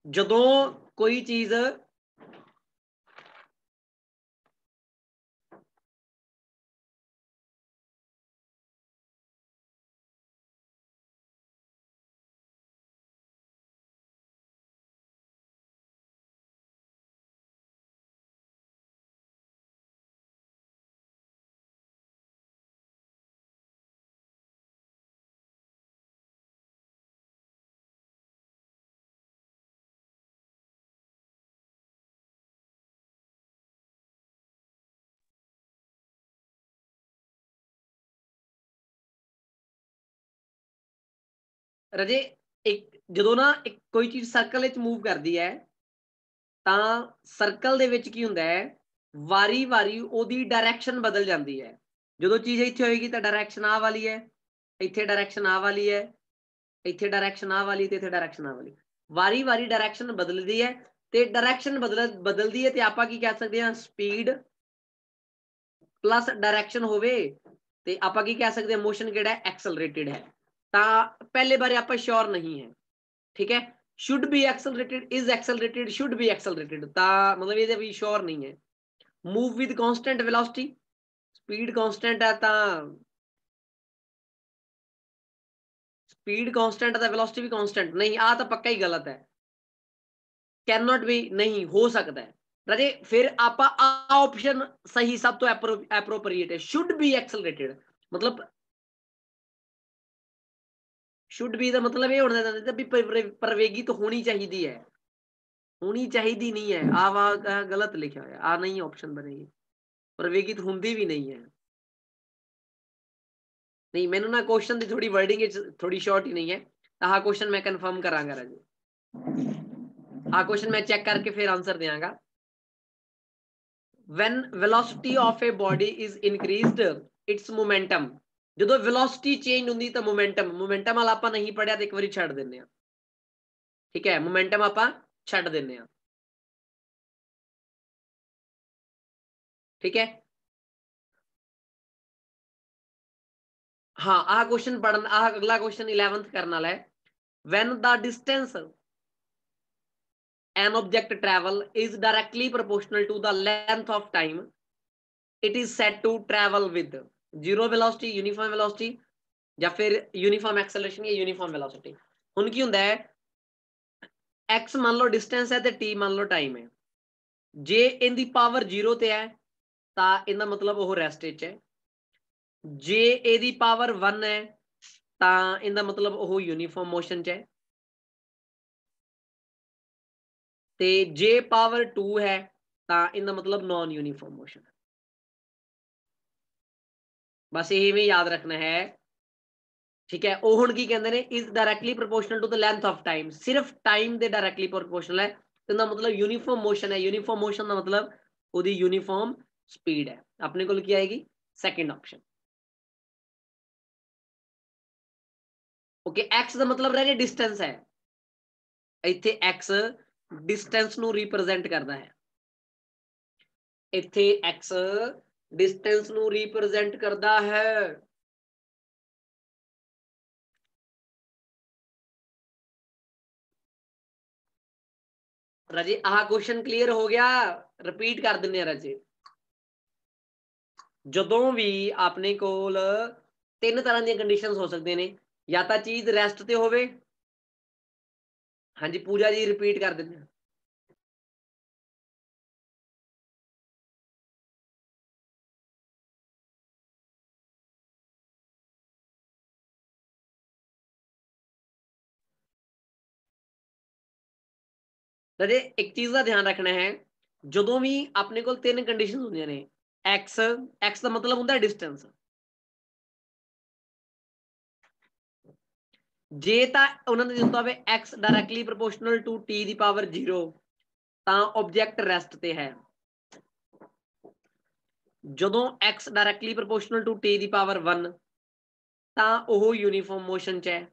S1: ਜਦੋਂ ਕੋਈ ਚੀਜ਼ ਰਜੇ, ਇੱਕ, ਜਦੋਂ ਨਾ ਇੱਕ ਕੋਈ ਚੀਜ਼ ਸਰਕਲ ਵਿੱਚ ਮੂਵ ਕਰਦੀ ਹੈ, ਤਾਂ ਸਰਕਲ ਦੇ ਵਿੱਚ ਕੀ ਹੁੰਦਾ ਹੈ? ਵਾਰੀ-ਵਾਰੀ ਉਹਦੀ ਡਾਇਰੈਕਸ਼ਨ ਬਦਲ ਜਾਂਦੀ ਹੈ। ਜਦੋਂ ਚੀਜ਼ ਇੱਥੇ ਹੋਏਗੀ ਤਾਂ ਡਾਇਰੈਕਸ਼ਨ ਆ ਵਾਲੀ ਹੈ, ਇੱਥੇ ਡਾਇਰੈਕਸ਼ਨ ਆ ਵਾਲੀ ਹੈ, ਇੱਥੇ ਡਾਇਰੈਕਸ਼ਨ ਆ ਵਾਲੀ ਤੇ ਇੱਥੇ ਡਾਇਰੈਕਸ਼ਨ ਆ ਵਾਲੀ। ਵਾਰੀ-ਵਾਰੀ ਡਾਇਰੈਕਸ਼ਨ ਬਦਲਦੀ ਹੈ ਤੇ ਡਾਇਰੈਕਸ਼ਨ ਬਦਲ, ਬਦਲਦੀ ਹੈ ਤੇ ਆਪਾਂ ਕੀ ਕਹਿ ਸਕਦੇ ਹਾਂ? ਸਪੀਡ ਪਲੱਸ ਡਾਇਰੈਕਸ਼ਨ ਹੋਵੇ ਤੇ ਆਪਾਂ ਕੀ ਕਹਿ ਸਕਦੇ ਹਾਂ? ਮੋਸ਼ਨ ਕਿਹੜਾ ਹੈ? ਐਕਸਲਰੇਟਿਡ ਹੈ। ता, पहले बारे आप श्योर नहीं है, ठीक है? Should be accelerated is accelerated should be accelerated ता मतलब ये भी श्योर नहीं है। Move with constant velocity speed constant है ता स्पीड कांस्टेंट है वेलोसिटी भी कांस्टेंट नहीं, आ तो पक्का ही गलत है। कैन नॉट बी नहीं, हो सकता है। राजे, फिर आप ऑप्शन सही, सब तो अप्रोप्रिएट है। शुड बी एक्सलरेटेड मतलब be accelerated ਮਤਲਬ ਸ਼ੁੱਡ ਬੀ ਦਾ ਮਤਲਬ ਇਹ ਹੋਣਾ ਚਾਹੀਦਾ ਵੀ ਪ੍ਰਵੇਗਿਤ ਹੋਣੀ ਚਾਹੀਦੀ ਹੈ ਹੋਣੀ ਚਾਹੀਦੀ ਨਹੀਂ ਹੈ ਆ ਵਾ ਗਲਤ ਲਿਖਿਆ ਹੋਇਆ ਆ ਨਹੀਂ ਆਪਸ਼ਨ ਬਣੇਗੀ ਪ੍ਰਵੇਗਿਤ ਹੁੰਦੀ ਵੀ ਨਹੀਂ ਹੈ ਨਹੀਂ ਮੈਨੂੰ ਨਾ ਕੁਐਸਚਨ ਦੀ ਥੋੜੀ ਵਰਡਿੰਗ ਵਿੱਚ ਥੋੜੀ ਸ਼ਾਰਟ ਹੀ ਨਹੀਂ ਹੈ ਆਹ ਕੁਐਸਚਨ ਮੈਂ ਕਨਫਰਮ ਕਰਾਂਗਾ ਰਾਜੂ ਆਹ ਕੁਐਸਚਨ ਮੈਂ ਚੈੱਕ ਕਰਕੇ ਫਿਰ ਆਨਸਰ ਦੇਵਾਂਗਾ when velocity of a body is increased its momentum ਜਦੋਂ ਵੈਲੋਸਿਟੀ ਚੇਂਜ ਹੁੰਦੀ ਤਾਂ ਮੋਮੈਂਟਮ ਮੋਮੈਂਟਮ ਵਾਲਾ ਆਪਾਂ ਨਹੀਂ ਪੜਿਆ ਤੇ ਇੱਕ ਵਾਰੀ ਛੱਡ ਦਿੰਨੇ ਆ ਠੀਕ ਹੈ ਮੋਮੈਂਟਮ ਆਪਾਂ ਛੱਡ ਦਿੰਨੇ ਆ ਠੀਕ ਹੈ ਹਾਂ ਆਹ ਕੁਐਸਚਨ ਪੜਨ ਆਹ ਅਗਲਾ ਕੁਐਸਚਨ 11th ਕਰਨ ਵਾਲਾ ਹੈ when the distance an object travel is directly proportional to the length of time it is said to travel with zero velocity uniform velocity ਜਾਂ ਫਿਰ ਯੂਨੀਫਾਰਮ ਐਕਸਲਰੇਸ਼ਨ ਜਾਂ ਯੂਨੀਫਾਰਮ ਵੈਲੋਸਿਟੀ ਹੁਣ ਕੀ ਹੁੰਦਾ ਹੈ? X ਮੰਨ ਲਓ ਡਿਸਟੈਂਸ ਹੈ ਤੇ t ਮੰਨ ਲਓ ਟਾਈਮ ਹੈ। ਜੇ ਇਹਦੀ ਪਾਵਰ 0 ਤੇ ਹੈ, ਤਾਂ ਇਹਦਾ ਮਤਲਬ ਉਹ ਰੈਸਟ ਵਿੱਚ ਹੈ। ਜੇ ਇਹਦੀ ਪਾਵਰ 1 ਹੈ, ਤਾਂ ਇਹਦਾ ਮਤਲਬ ਉਹ ਯੂਨੀਫਾਰਮ ਮੋਸ਼ਨ 'ਚ ਹੈ। ਤੇ ਜੇ ਪਾਵਰ 2 ਹੈ, ਤਾਂ ਇਹਦਾ ਮਤਲਬ ਨਾਨ ਯੂਨੀਫਾਰਮ ਮੋਸ਼ਨ ਹੈ। ਬਸ ਇਹ ਵੀ ਯਾਦ ਰੱਖਣਾ ਹੈ ਠੀਕ ਹੈ ਉਹ ਹੁਣ ਕੀ ਕਹਿੰਦੇ ਨੇ is directly proportional to the length of time ਸਿਰਫ ਟਾਈਮ ਦੇ ਡਾਇਰੈਕਟਲੀ ਪ੍ਰੋਪੋਰਸ਼ਨਲ ਹੈ ਤੇ ਦਾ ਮਤਲਬ ਯੂਨੀਫਾਰਮ ਮੋਸ਼ਨ ਹੈ ਯੂਨੀਫਾਰਮ ਮੋਸ਼ਨ ਦਾ ਮਤਲਬ ਉਹਦੀ ਯੂਨੀਫਾਰਮ ਸਪੀਡ ਹੈ ਆਪਣੇ ਕੋਲ ਕੀ ਆਏਗੀ ਸੈਕੰਡ ਆਪਸ਼ਨ ਓਕੇ x ਦਾ ਮਤਲਬ ਰਹਿ ਗਿਆ ਡਿਸਟੈਂਸ ਹੈ ਇੱਥੇ x ਡਿਸਟੈਂਸ ਨੂੰ ਰਿਪਰੈਜ਼ੈਂਟ ਕਰਦਾ ਹੈ ਇੱਥੇ x ਡਿਸਟੈਂਸ ਨੂੰ ਰਿਪਰੈਜ਼ੈਂਟ ਕਰਦਾ ਹੈ। ਰਾਜੇ, ਆਹ ਕੁਐਸਚਨ ਕਲੀਅਰ ਹੋ ਗਿਆ। ਰਿਪੀਟ ਕਰ ਦਿੰਨੇ ਆ ਰਾਜੇ। ਜਦੋਂ ਵੀ ਆਪਣੇ ਕੋਲ ਤਿੰਨ ਤਰ੍ਹਾਂ ਦੀਆਂ ਕੰਡੀਸ਼ਨਸ ਹੋ ਸਕਦੇ ਨੇ, ਜਾਂ ਤਾਂ ਚੀਜ਼ ਰੈਸਟ ਤੇ ਹੋਵੇ। ਹਾਂਜੀ, ਪੂਜਾ ਜੀ ਰਿਪੀਟ ਕਰ ਦਿੰਦੇ ਰਾਜੇ ਇੱਕ ਚੀਜ਼ ਦਾ ਧਿਆਨ ਰੱਖਣਾ ਹੈ, ਜਦੋਂ ਵੀ ਆਪਣੇ ਕੋਲ ਤਿੰਨ ਕੰਡੀਸ਼ਨਸ ਹੁੰਦੀਆਂ ਨੇ, x x ਦਾ ਮਤਲਬ ਹੁੰਦਾ ਡਿਸਟੈਂਸ ਜੇ ਤਾਂ ਉਹਨਾਂ ਨੇ ਦਿੱਤਾ ਹੋਵੇ x directly proportional to t ਦੀ ਪਾਵਰ 0 ਤਾਂ ਆਬਜੈਕਟ ਰੈਸਟ ਤੇ ਹੈ। ਜਦੋਂ x directly proportional to t ਦੀ ਪਾਵਰ 1 ਤਾਂ ਉਹ ਯੂਨੀਫਾਰਮ ਮੋਸ਼ਨ 'ਚ ਹੈ।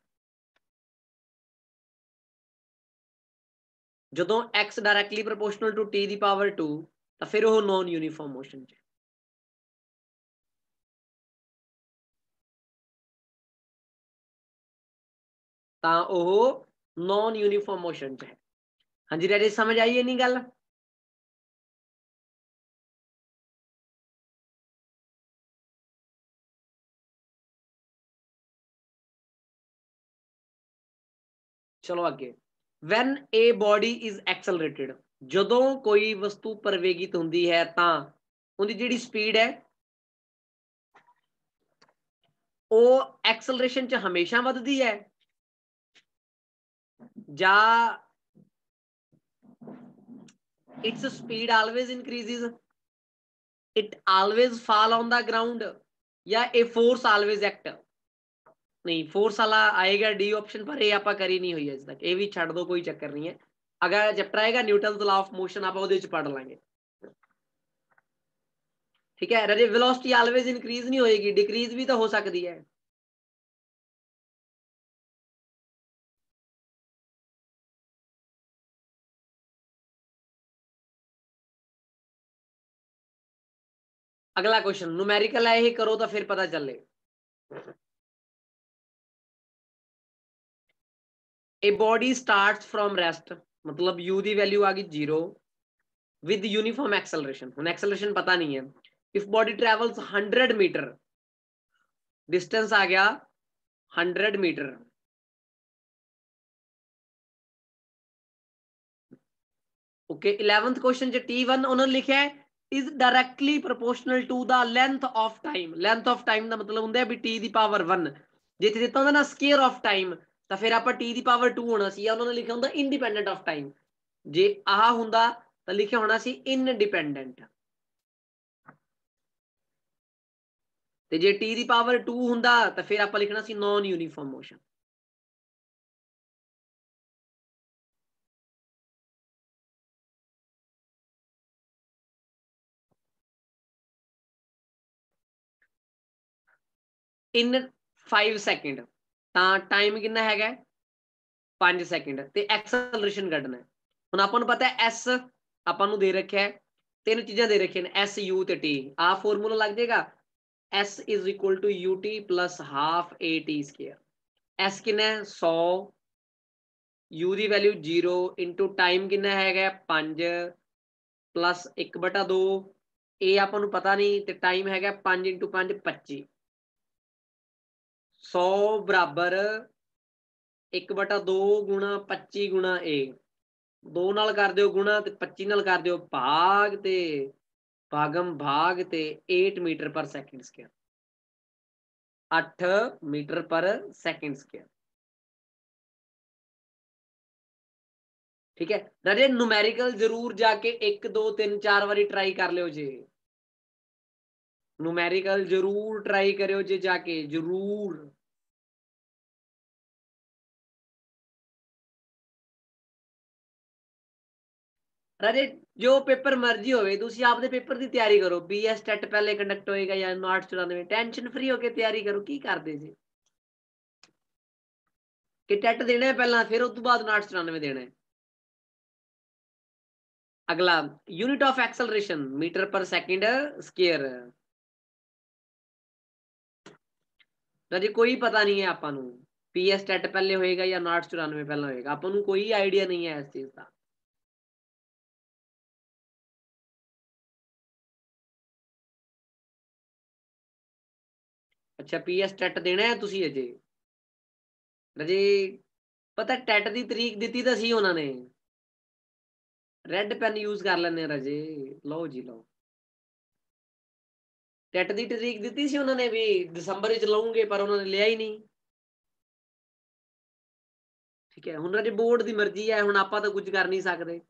S1: ਜਦੋਂ x directly proportional to t ਦੀ ਪਾਵਰ 2 ਤਾਂ ਫਿਰ ਉਹ ਨਾਨ ਯੂਨੀਫਾਰਮ ਮੋਸ਼ਨ 'ਚ ਤਾਂ ਉਹ ਨਾਨ ਯੂਨੀਫਾਰਮ ਮੋਸ਼ਨ 'ਚ ਹੈ ਹਾਂਜੀ ਰੈਡੀ ਸਮਝ ਆਈ ਇਹ ਨਹੀਂ ਗੱਲ ਚਲੋ ਅੱਗੇ when a body is accelerated ਜਦੋਂ ਕੋਈ ਵਸਤੂ ਪਰਵੇਗਿਤ ਹੁੰਦੀ ਹੈ ਤਾਂ ਉਹਦੀ ਜਿਹੜੀ ਸਪੀਡ ਹੈ ਉਹ ਐਕਸਲਰੇਸ਼ਨ ਚ ਹਮੇਸ਼ਾ ਵੱਧਦੀ ਹੈ ਜਾਂ its speed always increases it always fall on the ground ਜਾਂ a force always act ਨਹੀਂ ਫੋਰਸ ਵਾਲਾ ਆਏਗਾ ਡੀ ਆਪਸ਼ਨ ਪਰ ਇਹ ਆਪਾਂ ਕਰੀ ਨਹੀਂ ਹੋਈ ਅਜੇ ਤੱਕ ਇਹ ਵੀ ਛੱਡ ਦੋ ਕੋਈ ਚੱਕਰ ਨਹੀਂ ਹੈ ਅਗਰ ਚੈਪਟਰ ਆਏਗਾ ਨਿਊਟਨਸ ਲਾ ਆਫ ਮੋਸ਼ਨ ਆਪਾਂ ਉਹਦੇ ਵਿੱਚ ਪੜ ਲਾਂਗੇ ਠੀਕ ਹੈ ਰਾਜੇ ਵੈਲੋਸਿਟੀ ਆਲਵੇਜ਼ ਇਨਕਰੀਜ਼ ਨਹੀਂ ਹੋਏਗੀ ਡਿਕਰੀਜ਼ ਵੀ ਤਾਂ ਹੋ ਸਕਦੀ ਹੈ ਅਗਲਾ ਕੁਐਸਚਨ ਨੂਮੈਰੀਕਲ ਹੈ ਇਹ ਕਰੋ ਤਾਂ ਫਿਰ ਪਤਾ ਚੱਲੇ a body starts from rest मतलब u ਦੀ ਵੈਲਿਊ ਆ ਗਈ 0 with uniform acceleration ਹੁਣ acceleration ਪਤਾ ਨਹੀਂ ਹੈ if body travels 100 meter distance ਆ ਗਿਆ 100 meter okay 11th question ਚ t1 ਉਹਨਾਂ ਨੇ ਲਿਖਿਆ ਹੈ is directly proportional to the length of time length of time ਦਾ ਮਤਲਬ ਹੁੰਦਾ ਹੈ ਵੀ t ਦੀ ਪਾਵਰ 1 ਜੇ ਇੱਥੇ ਦਿੱਤਾ ਹੁੰਦਾ ਨਾ square of time ਤਾਂ ਫਿਰ ਆਪਾਂ t ਦੀ ਪਾਵਰ 2 ਹੋਣਾ ਸੀ ਉਹਨਾਂ ਨੇ ਲਿਖਿਆ ਹੁੰਦਾ ਇੰਡੀਪੈਂਡੈਂਟ ਆਫ ਟਾਈਮ ਜੇ ਆਹ ਹੁੰਦਾ ਤਾਂ ਲਿਖਿਆ ਹੋਣਾ ਸੀ ਇਨਡਿਪੈਂਡੈਂਟ ਤੇ ਜੇ t ਦੀ ਪਾਵਰ 2 ਹੁੰਦਾ ਤਾਂ ਫਿਰ ਆਪਾਂ ਲਿਖਣਾ ਸੀ non uniform motion in 5 second ਤਾਂ ਟਾਈਮ ਕਿੰਨਾ ਹੈਗਾ? 5 ਸੈਕਿੰਡ ਤੇ ਐਕਸਲਰੇਸ਼ਨ ਕੱਢਣਾ ਹੁਣ ਆਪਾਂ ਨੂੰ ਪਤਾ ਹੈ s ਆਪਾਂ ਨੂੰ ਦੇ ਰੱਖਿਆ ਹੈ। ਤਿੰਨ ਚੀਜ਼ਾਂ ਦੇ ਰੱਖੀਆਂ ਨੇ, s, u ਤੇ t ਆ ਫਾਰਮੂਲਾ ਲੱਗ ਜਾਏਗਾ। S ut half at s ਕਿੰਨਾ ਹੈ? 100 u ਦੀ ਵੈਲਿਊ 0 ਟਾਈਮ ਕਿੰਨਾ ਹੈਗਾ 5 ਪਲੱਸ 1/2 ਇਹ ਆਪਾਂ ਨੂੰ ਪਤਾ ਨਹੀਂ ਤੇ ਟਾਈਮ ਹੈਗਾ 5 5 25 100 ਬਰਾਬਰ 1 ਬਟਾ 2 ਗੁਣਾ 25 ਗੁਣਾ a 2 ਨਾਲ ਕਰ ਦਿਓ ਗੁਣਾ ਤੇ 25 ਨਾਲ ਕਰ ਦਿਓ ਭਾਗ ਤੇ ਭਾਗਮ ਭਾਗ ਤੇ 8 metre per second square 8 metre per second square ਠੀਕ ਹੈ ਰਾਜੇ ਨੂਮੈਰੀਕਲ ਜ਼ਰੂਰ ਜਾ ਕੇ 1 2 3 4 ਵਾਰੀ ਟਰਾਈ ਕਰ ਲਿਓ ਜੀ ਨੂਮੈਰੀਕਲ ਜ਼ਰੂਰ ਟਰਾਈ ਕਰਿਓ ਜੇ ਜਾ ਰਾਜੇ ਜੋ ਪੇਪਰ ਮਰਜ਼ੀ ਹੋਵੇ ਤੁਸੀਂ ਆਪਦੇ ਪੇਪਰ ਦੀ ਤਿਆਰੀ ਕਰੋ ਬੀਐਸ ਟੈਟ ਪਹਿਲੇ ਕੰਡਕਟ ਹੋਏਗਾ ਜਾਂ 994 ਟੈਨਸ਼ਨ ਫ੍ਰੀ ਹੋ ਕੇ ਤਿਆਰੀ ਕਰੋ ਕੀ ਕਰਦੇ ਜੀ ਕਿ ਟੈਟ ਦੇਣਾ ਹੈ ਪਹਿਲਾਂ ਫਿਰ ਉਸ ਤੋਂ ਬਾਅਦ 994 ਦੇਣਾ ਹੈ ਅਗਲਾ unit of acceleration metre per second square ਰਾਜੇ ਕੋਈ ਪਤਾ ਨਹੀਂ ਹੈ ਆਪਾਂ ਨੂੰ ਪੀਐਸ ਟੈਟ ਪਹਿਲੇ ਹੋਏਗਾ ਜਾਂ 994 ਪਹਿਲਾਂ ਹੋਏਗਾ ਆਪਾਂ ਨੂੰ ਕੋਈ ਆਈਡੀਆ ਨਹੀਂ ਹੈ ਇਸ ਚੀਜ਼ ਦਾ ਅੱਛਾ ਪੀਐਸ ਟੈਟ ਦੇਣਾ ਹੈ ਤੁਸੀਂ ਅਜੇ? ਰਜੇ ਪਤਾ ਟੈਟ ਦੀ ਤਰੀਕ ਦਿੱਤੀ ਤਾਂ ਸੀ ਉਹਨਾਂ ਨੇ। ਰੈੱਡ ਪੈਨ ਯੂਜ਼ ਕਰ ਲੈਣੇ ਰਜੇ ਲਓ ਜੀ, ਲਓ। ਟੈਟ ਦੀ ਤਰੀਕ ਦਿੱਤੀ ਸੀ ਉਹਨਾਂ ਨੇ ਵੀ, ਦਸੰਬਰ ਵਿੱਚ ਲਾਉਂਗੇ ਪਰ ਉਹਨਾਂ ਨੇ ਲਿਆ ਹੀ ਨਹੀਂ। ਠੀਕ ਹੈ, ਹੁਣ ਰਜੇ ਬੋਰਡ ਦੀ ਮਰਜ਼ੀ ਹੈ, ਹੁਣ ਆਪਾਂ ਤਾਂ ਕੁਝ ਕਰ ਨਹੀਂ ਸਕਦੇ।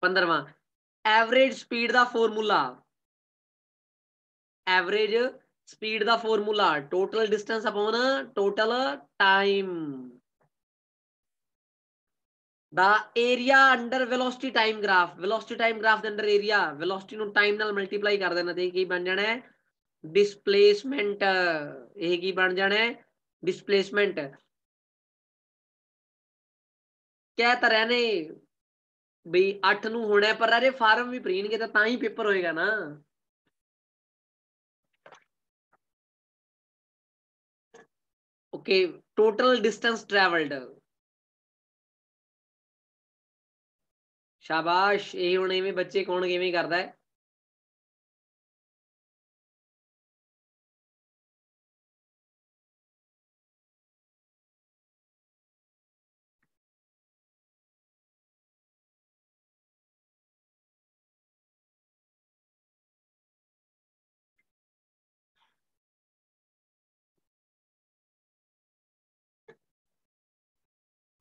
S1: 15ਵਾਂ ਐਵਰੇਜ ਸਪੀਡ ਦਾ formula average ਸਪੀਡ ਦਾ formula total distance upon total time ਦਾ area under velocity time graph velocity time graph ਦੇ ਅੰਡਰ ਏਰੀਆ ਵੈਲੋਸਿਟੀ ਨੂੰ ਟਾਈਮ ਨਾਲ ਮਲਟੀਪਲਾਈ ਕਰ ਦੇਣਾ ਤੇ ਕੀ ਬਣ ਜਾਣਾ ਹੈ ਡਿਸਪਲੇਸਮੈਂਟ ਇਹ ਕੀ ਬਣ ਜਾਣਾ ਹੈ ਡਿਸਪਲੇਸਮੈਂਟ ਕਹਿ ਤਾਂ ਰਹੇ ਨੇ ਬਈ 8 ਨੂੰ ਹੋਣਾ ਪਰ ਅਰੇ ਫਾਰਮ ਵੀ ਭਰੀਣਗੇ ਤਾਂ ਤਾਂ ਹੀ ਪੇਪਰ ਹੋਏਗਾ ਨਾ okay total distance traveled शाबाश यही होने में बच्चे कौन गेमिंग करता है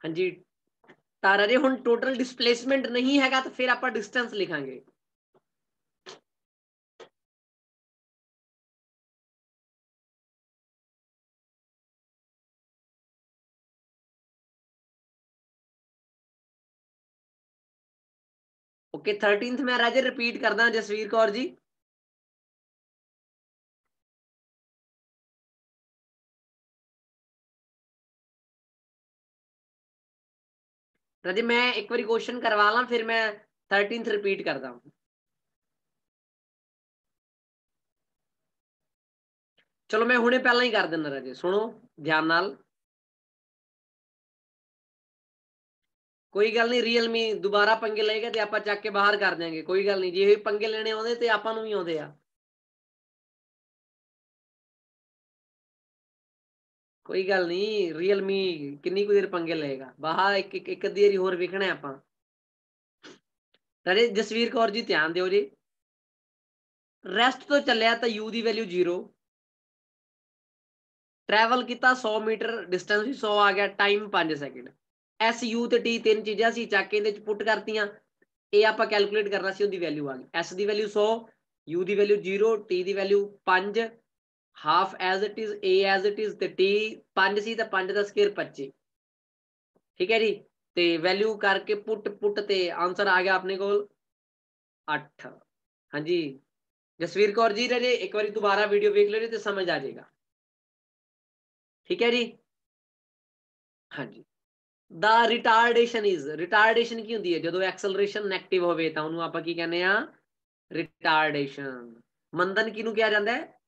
S1: ਹਾਂਜੀ ਤਾਂ ਰਾਜੇ ਹੁਣ ਟੋਟਲ ਡਿਸਪਲੇਸਮੈਂਟ ਨਹੀਂ ਹੈਗਾ ਤਾਂ ਫਿਰ ਆਪਾਂ ਡਿਸਟੈਂਸ ਲਿਖਾਂਗੇ ਓਕੇ 13th ਮੈਂ ਰਾਜੇ ਰਿਪੀਟ ਕਰਦਾ ਜਸਵੀਰ ਕੌਰ ਜੀ ਰਾਜੇ ਮੈਂ ਇੱਕ ਵਾਰੀ ਕੁਐਸਚਨ ਕਰਵਾ ਲਾਂ, ਫਿਰ ਮੈਂ 13th ਰਿਪੀਟ ਕਰਦਾ ਚਲੋ ਮੈਂ ਹੁਣੇ ਪਹਿਲਾਂ ਹੀ ਕਰ ਦਿੰਦਾ ਰਾਜੇ, ਸੁਣੋ, ਧਿਆਨ ਨਾਲ। ਕੋਈ ਗੱਲ ਨਹੀਂ ਰੀਅਲਮੀ ਦੁਬਾਰਾ ਪੰਗੇ ਲਏਗਾ ਤੇ ਆਪਾਂ ਚੱਕ ਕੇ ਬਾਹਰ ਕਰ ਦਿਆਂਗੇ, ਕੋਈ ਗੱਲ ਨਹੀਂ, ਜੇ ਇਹ ਪੰਗੇ ਲੈਣੇ ਆਉਂਦੇ ਤੇ ਆਪਾਂ ਨੂੰ ਵੀ ਆਉਂਦੇ ਆ। ਕੋਈ ਗੱਲ ਨਹੀਂ ਰੀਅਲਮੀ ਕਿੰਨੀ ਕੁ ਦੇਰ ਪੰਗੇ ਲਏਗਾ? ਬਾਹਰ ਇੱਕ ਇੱਕ ਇੱਕ ਅੱਧੀ ਵਾਰੀ ਹੋਰ ਵਿਖਣਾ ਆਪਾਂ। ਰਾਜੇ ਜਸਵੀਰ ਕੌਰ ਜੀ ਧਿਆਨ ਦਿਓ ਜੀ। ਰੈਸਟ ਤੋਂ ਚੱਲਿਆ ਤਾਂ u ਦੀ ਵੈਲਿਊ 0 ਟਰੈਵਲ ਕੀਤਾ 100 ਮੀਟਰ ਡਿਸਟੈਂਸ ਵੀ 100 ਆ ਗਿਆ ਟਾਈਮ 5 ਸੈਕਿੰਡ ਐਸ ਯੂ ਤੇ ਟੀ ਤਿੰਨ ਚੀਜ਼ਾਂ ਸੀ, ਚੱਕ ਕੇ ਇਹਦੇ ਚ ਪੁੱਟ ਕਰਤੀਆਂ। ਇਹ ਆਪਾਂ ਕੈਲਕੂਲੇਟ ਕਰਨਾ ਸੀ, ਉਹਦੀ ਵੈਲਿਊ ਆ ਗਈ। ਐਸ ਦੀ ਵੈਲਿਊ 100 ਯੂ ਦੀ value 0 T the value 5 half as it is a as it is ਤੇ t 5 ਸੀ ਤਾਂ 5 ਦਾ ਸਕੁਅਰ 25 ਠੀਕ ਹੈ ਜੀ? ਤੇ ਵੈਲਿਊ ਕਰਕੇ ਪੁੱਟ ਪੁੱਟ ਤੇ ਆਨਸਰ ਆ ਗਿਆ ਆਪਣੇ ਕੋਲ 8 ਹਾਂਜੀ? ਜਸਵੀਰ ਕੌਰ ਜੀ ਰਜੇ ਇੱਕ ਵਾਰੀ ਦੁਬਾਰਾ ਵੀਡੀਓ ਵੇਖ ਲਿਓ ਤੇ ਸਮਝ ਆ ਜਾਏਗਾ। ਠੀਕ ਹੈ ਜੀ? ਹਾਂਜੀ। ਦਾ ਰਿਟਾਰਡੇਸ਼ਨ ਇਜ਼ ਰਿਟਾਰਡੇਸ਼ਨ ਕੀ ਹੁੰਦੀ ਹੈ? ਜਦੋਂ ਐਕਸਲਰੇਸ਼ਨ ਨੈਗੇਟਿਵ ਹੋਵੇ ਤਾਂ ਉਹਨੂੰ ਆਪਾਂ ਕੀ ਕਹਿੰਦੇ ਆ ਰਿਟਾਰਡੇਸ਼ਨ ਮੰਦਨ ਕਿਹਨੂੰ ਕਿਹਾ ਜਾਂਦਾ ਹੈ?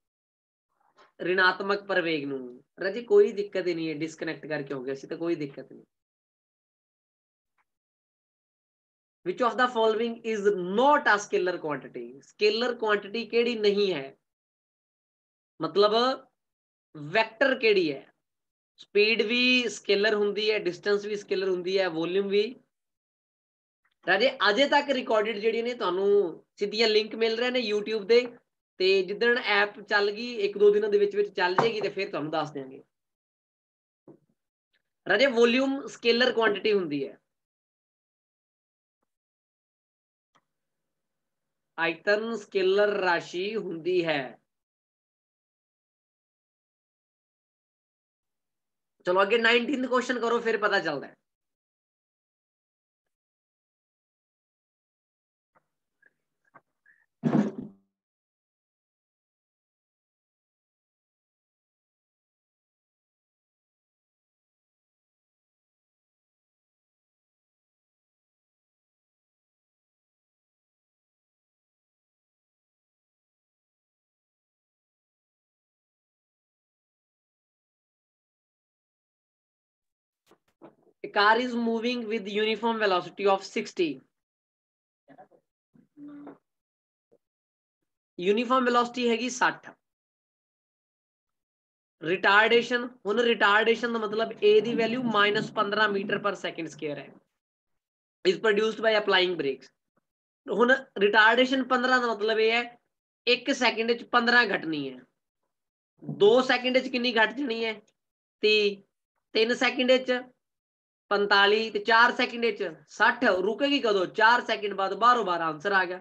S1: ਰਿਣਾਤਮਕ ਪ੍ਰਵੇਗ ਨੂੰ ਰਾਜੀ ਕੋਈ ਦਿੱਕਤ ਹੀ ਨਹੀਂ ਹੈ ਡਿਸਕਨੈਕਟ ਕਰਕੇ ਹੋ ਗਿਆ ਸੀ ਤਾਂ ਕੋਈ ਦਿੱਕਤ ਨਹੀਂ which of the following is not a scalar quantity? Scalar quantity ਕਿਹੜੀ ਨਹੀਂ ਹੈ ਮਤਲਬ ਵੈਕਟਰ ਕਿਹੜੀ ਹੈ ਸਪੀਡ ਵੀ ਸਕੇਲਰ ਹੁੰਦੀ ਹੈ ਡਿਸਟੈਂਸ ਵੀ ਸਕੇਲਰ ਹੁੰਦੀ ਹੈ ਵੋਲਿਊਮ ਵੀ ਰਾਜੇ ਅਜੇ ਤੱਕ ਰਿਕਾਰਡਡ ਜਿਹੜੀਆਂ ਨੇ ਤੁਹਾਨੂੰ ਸਿੱਧੀਆਂ ਲਿੰਕ ਮਿਲ ਰਹੇ ਨੇ YouTube ਦੇ ਤੇ ਜਿੱਦਣ ਐਪ ਚੱਲ ਗਈ ਇੱਕ ਦੋ ਦਿਨਾਂ ਦੇ ਵਿੱਚ ਵਿੱਚ ਚੱਲ ਜਾਏਗੀ ਤੇ ਫਿਰ ਤੁਹਾਨੂੰ ਦੱਸ ਦਿਆਂਗੇ ਰਾਜੇ ਵੋਲਿਊਮ ਸਕੇਲਰ ਕੁਆਂਟੀਟੀ ਹੁੰਦੀ ਹੈ ਆਇਤਨ ਸਕੇਲਰ ਰਾਸ਼ੀ ਹੁੰਦੀ ਹੈ ਚਲੋ ਅੱਗੇ 19th ਕੁਐਸਚਨ ਕਰੋ ਫਿਰ ਪਤਾ ਚੱਲਦਾ ਹੈ car is moving with uniform velocity of 60 uniform velocity हैगी 60 ਰਿਟਾਰਡੇਸ਼ਨ ਹੁਣ ਰਿਟਾਰਡੇਸ਼ਨ ਦਾ ਮਤਲਬ a the value -15 metre per second square ਹੈ is produced by applying brakes ਹੁਣ ਰਿਟਾਰਡੇਸ਼ਨ 15 ਦਾ ਮਤਲਬ ਇਹ ਹੈ 1 ਸੈਕਿੰਡ ਵਿੱਚ 15 ਘਟਣੀ ਹੈ 2 ਸੈਕਿੰਡ ਵਿੱਚ ਕਿੰਨੀ ਘਟ ਜਣੀ ਹੈ 30 3 ਸੈਕਿੰਡ ਵਿੱਚ 45 ਤੇ 4 ਸੈਕਿੰਡ ਵਿੱਚ 60 ਰੁਕੇਗੀ ਕਦੋਂ 4 ਸੈਕਿੰਡ ਬਾਅਦ ਬਾਹਰੋਂ ਬਾਹਰ ਆਨਸਰ ਆ ਗਿਆ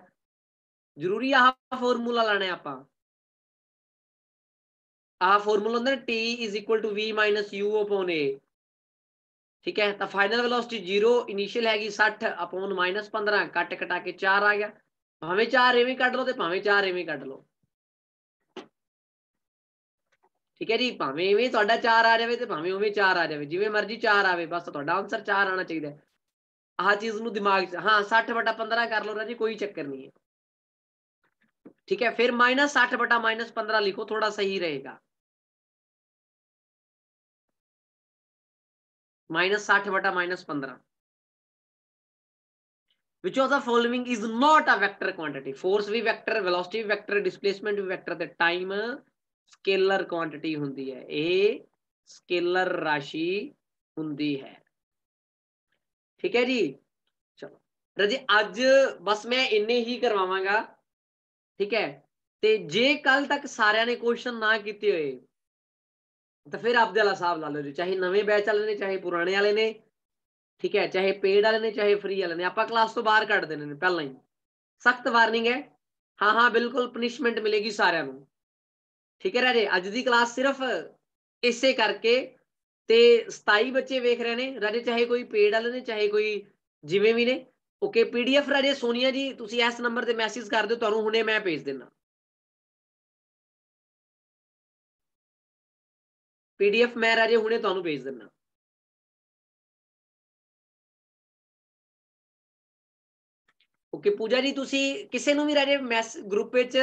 S1: ਜ਼ਰੂਰੀ ਆਹ ਫਾਰਮੂਲਾ ਲਾਣਾ ਆਪਾਂ ਆਹ ਫਾਰਮੂਲਾ ਹੁੰਦਾ t v u a ਠੀਕ ਹੈ ਤਾਂ ਫਾਈਨਲ ਵੈਲੋਸਿਟੀ 0 ਇਨੀਸ਼ੀਅਲ ਹੈਗੀ 60 ਅਪੋਨ -15 ਕੱਟ ਕਟਾ ਕੇ 4 ਆ ਗਿਆ ਭਾਵੇਂ 4 ਐਵੇਂ ਕੱਢ ਲਓ ਤੇ ਭਾਵੇਂ 4 ਐਵੇਂ ਕੱਢ ਲਓ ਠੀਕ ਹੈ ਜੀ ਭਾਵੇਂ ਐਵੇਂ ਤੁਹਾਡਾ 4 ਆ ਜਾਵੇ ਤੇ ਭਾਵੇਂ ਉਵੇਂ 4 ਆ ਜਾਵੇ ਜਿਵੇਂ ਮਰਜ਼ੀ 4 ਆਵੇ ਬਸ ਤੁਹਾਡਾ ਆਨਸਰ 4 ਆਣਾ ਚਾਹੀਦਾ ਆਹ ਚੀਜ਼ ਨੂੰ ਦਿਮਾਗ 'ਚ ਹਾਂ 60 ਬਟਾ 15 ਕਰ ਲਓ ਰਾਜੀ ਕੋਈ ਚੱਕਰ ਨਹੀਂ ਹੈ ਠੀਕ ਹੈ ਫਿਰ -60 ਬਟਾ -15 ਲਿਖੋ ਥੋੜਾ ਸਹੀ ਰਹੇਗਾ minus 60 bata minus 15 which of the following is not a vector quantity force we vector velocity vector displacement we vector ਤੇ time scalar quantity ਹੁੰਦੀ ਹੈ ਇਹ scalar ਰਾਸ਼ੀ ਹੁੰਦੀ ਹੈ ਠੀਕ ਹੈ ਜੀ ਚਲੋ ਰਜੀ ਅੱਜ ਬਸ ਮੈਂ ਇੰਨੇ ਹੀ ਕਰਵਾਵਾਂਗਾ ਠੀਕ ਹੈ ਤੇ ਜੇ ਕੱਲ ਤੱਕ ਸਾਰਿਆਂ ਨੇ ਕੁਐਸਚਨ ਨਾ ਕੀਤੇ ਹੋਏ ਤਾਂ ਫਿਰ ਆਪਦੇ ਵਾਲਾ ਹਿਸਾਬ ਲਾ ਲਓ ਜੀ ਚਾਹੇ ਨਵੇਂ ਬੈਚ ਵਾਲੇ ਨੇ ਚਾਹੇ ਪੁਰਾਣੇ ਵਾਲੇ ਨੇ ਠੀਕ ਹੈ ਚਾਹੇ ਪੇਡ ਵਾਲੇ ਨੇ ਚਾਹੇ ਫ੍ਰੀ ਵਾਲੇ ਨੇ ਆਪਾਂ ਕਲਾਸ ਤੋਂ ਬਾਹਰ ਕੱਢ ਦੇਣੇ ਨੇ ਪਹਿਲਾਂ ਹੀ ਸਖਤ ਵਾਰਨਿੰਗ ਹੈ ਹਾਂ ਹਾਂ ਬਿਲਕੁਲ ਪਨਿਸ਼ਮੈਂਟ ਮਿਲੇਗੀ ਸਾਰਿਆਂ ਨੂੰ ਠੀਕ ਹੈ ਰਾਜੇ, ਅੱਜ ਦੀ ਕਲਾਸ ਸਿਰਫ ਇਸੇ ਕਰਕੇ ਤੇ 27 ਬੱਚੇ ਵੇਖ ਰਹੇ ਨੇ, ਰਾਜੇ ਚਾਹੇ ਕੋਈ ਪੇਡ ਵਾਲੇ ਨੇ, ਚਾਹੇ ਕੋਈ ਜਿਵੇਂ ਵੀ ਨੇ ਓਕੇ ਪੀਡੀਐਫ ਰਾਜੇ ਸੋਨੀਆ ਜੀ, ਤੁਸੀਂ ਇਸ ਨੰਬਰ ਤੇ ਮੈਸੇਜ ਕਰ ਦਿਓ, ਤੁਹਾਨੂੰ ਹੁਣੇ ਮੈਂ ਭੇਜ ਦਿੰਦਾ। ਪੀਡੀਐਫ ਮੈਂ ਰਾਜੇ ਹੁਣੇ ਤੁਹਾਨੂੰ ਭੇਜ ਦਿੰਦਾ। ਓਕੇ ਪੂਜਾ ਜੀ, ਤੁਸੀਂ ਕਿਸੇ ਨੂੰ ਵੀ ਰਾਜੇ ਮੈਸ ਗਰੁੱਪ ਵਿੱਚ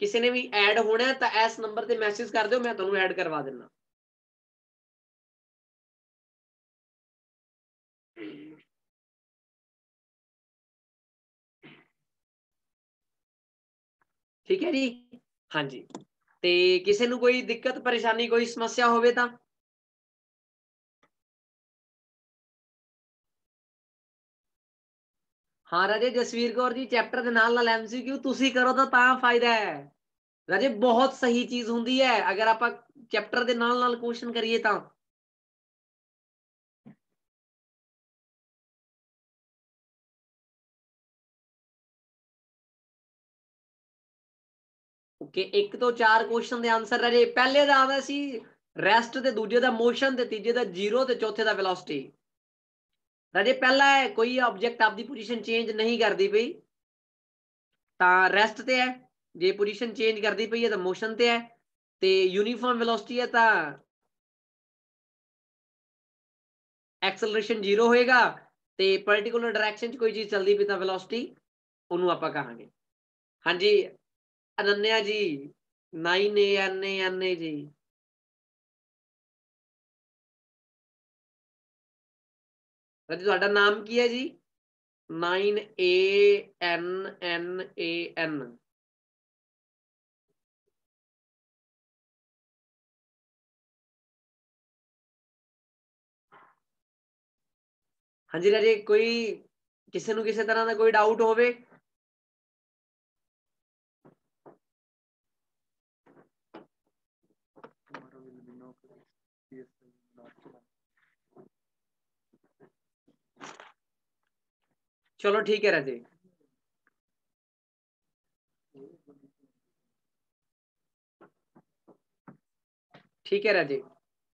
S1: ਕਿਸੇ ਨੇ ਵੀ ਐਡ ਹੋਣਾ ਤਾਂ ਇਸ ਨੰਬਰ ਤੇ ਮੈਸੇਜ ਕਰ ਦਿਓ, ਮੈਂ ਤੁਹਾਨੂੰ ਐਡ ਕਰਵਾ ਦਿੰਦਾ। ਠੀਕ ਹੈ ਜੀ? ਹਾਂਜੀ। ਤੇ ਕਿਸੇ ਨੂੰ ਕੋਈ ਦਿੱਕਤ, ਪਰੇਸ਼ਾਨੀ, ਕੋਈ ਸਮੱਸਿਆ ਹੋਵੇ ਤਾਂ ਹਾਂ ਰਾਜੇ ਜਸਵੀਰ ਕੌਰ ਜੀ ਚੈਪਟਰ ਦੇ ਨਾਲ ਨਾਲ ਐਮਸੀਕਿਊ ਤੁਸੀਂ ਕਰੋ ਤਾਂ ਤਾਂ ਫਾਇਦਾ ਹੈ ਰਾਜੇ ਬਹੁਤ ਸਹੀ ਚੀਜ਼ ਹੁੰਦੀ ਹੈ ਅਗਰ ਆਪਾਂ ਚੈਪਟਰ ਦੇ ਨਾਲ ਨਾਲ ਕੁਐਸਚਨ ਕਰੀਏ ਤਾਂ ਓਕੇ ਇੱਕ ਤੋਂ ਚਾਰ ਕੁਐਸਚਨ ਦੇ ਆਨਸਰ ਰਹੇ ਪਹਿਲੇ ਦਾ ਆਦਾ ਸੀ ਰੈਸਟ ਤੇ ਦੂਜੇ ਦਾ ਮੋਸ਼ਨ ਤੇ ਤੀਜੇ ਦਾ ਜ਼ੀਰੋ ਤੇ ਚੌਥੇ ਦਾ ਵੈਲੋਸਿਟੀ ਰਾਜੇ, ਪਹਿਲਾ ਹੈ ਕੋਈ ਆਬਜੈਕਟ ਆਪਦੀ ਪੋਜੀਸ਼ਨ ਚੇਂਜ ਨਹੀਂ ਕਰਦੀ ਪਈ। ਤਾਂ ਰੈਸਟ ਤੇ ਹੈ। ਜੇ ਪੋਜੀਸ਼ਨ ਚੇਂਜ ਕਰਦੀ ਪਈ ਹੈ ਤਾਂ ਮੋਸ਼ਨ ਤੇ ਹੈ। ਤੇ ਯੂਨੀਫਾਰਮ ਵੈਲੋਸਿਟੀ ਹੈ ਤਾਂ ਐਕਸਲਰੇਸ਼ਨ ਜ਼ੀਰੋ ਹੋਏਗਾ। ਤੇ ਪਾਰਟਿਕੂਲਰ ਡਾਇਰੈਕਸ਼ਨ 'ਚ ਕੋਈ ਚੀਜ਼ ਚੱਲਦੀ ਪਈ ਤਾਂ ਵੈਲੋਸਿਟੀ ਉਹਨੂੰ ਆਪਾਂ ਕਹਾਂਗੇ। ਹਾਂਜੀ, ਅਨੰਨਿਆ ਜੀ। 9 ਏ ਐਨ ਏ ਐਨ ਏ ਜੀ। ਰਾਜੀ ਤੁਹਾਡਾ ਨਾਮ ਕੀ ਹੈ ਜੀ? 9 A N N A N ਹਾਂਜੀ ਰਾਜੇ, ਕੋਈ ਕਿਸੇ ਨੂੰ ਕਿਸੇ ਤਰ੍ਹਾਂ ਦਾ ਕੋਈ ਡਾਊਟ ਹੋਵੇ? चलो ठीक है राजे। ठीक है राजे।